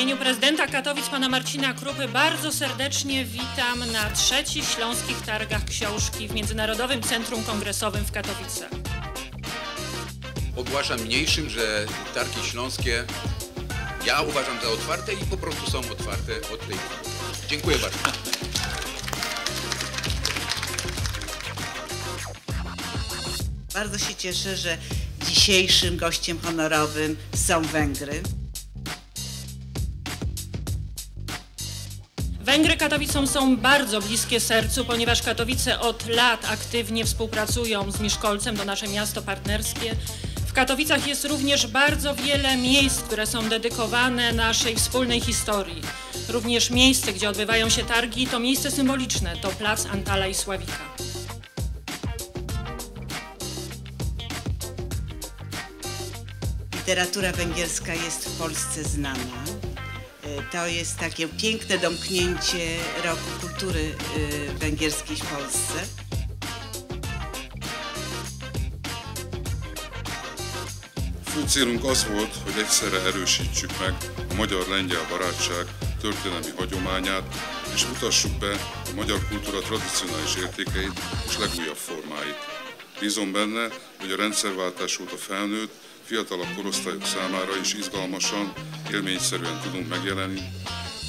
imieniu prezydenta Katowic, pana Marcina Krupy, bardzo serdecznie witam na trzecich Śląskich Targach Książki w Międzynarodowym Centrum Kongresowym w Katowicach. Ogłaszam mniejszym, że targi śląskie ja uważam za otwarte i po prostu są otwarte od tej chwili. Dziękuję bardzo. Bardzo się cieszę, że dzisiejszym gościem honorowym są Węgry. Węgry Katowicom są bardzo bliskie sercu, ponieważ Katowice od lat aktywnie współpracują z Miszkolcem, to nasze miasto partnerskie. W Katowicach jest również bardzo wiele miejsc, które są dedykowane naszej wspólnej historii. Również miejsce, gdzie odbywają się targi, to miejsce symboliczne, to plac Antala i Sławika. Literatura węgierska jest w Polsce znana. E, To jest takie piękne domknięcie roku kultury e, węgierskiej w Polsce. Fő célunk az volt, hogy egyszerre erősítsük meg a magyar-lengyel barátság történelmi hagyományát, és mutassuk be a magyar kultúra tradicionális értékeit és legújabb formáit. Bízom benne, hogy a rendszerváltás óta felnőtt, fiatalabb korosztályok számára is izgalmasan, élményszerűen tudunk megjelenni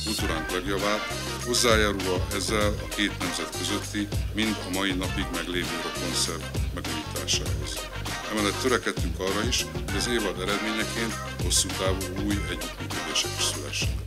kultúránk legjavát, hozzájárulva ezzel a két nemzet közötti, mind a mai napig meglévő rokonszerv megújításához. Emellett törekedtünk arra is, hogy az évad eredményeként hosszú távú új együttműködések is szülessenek.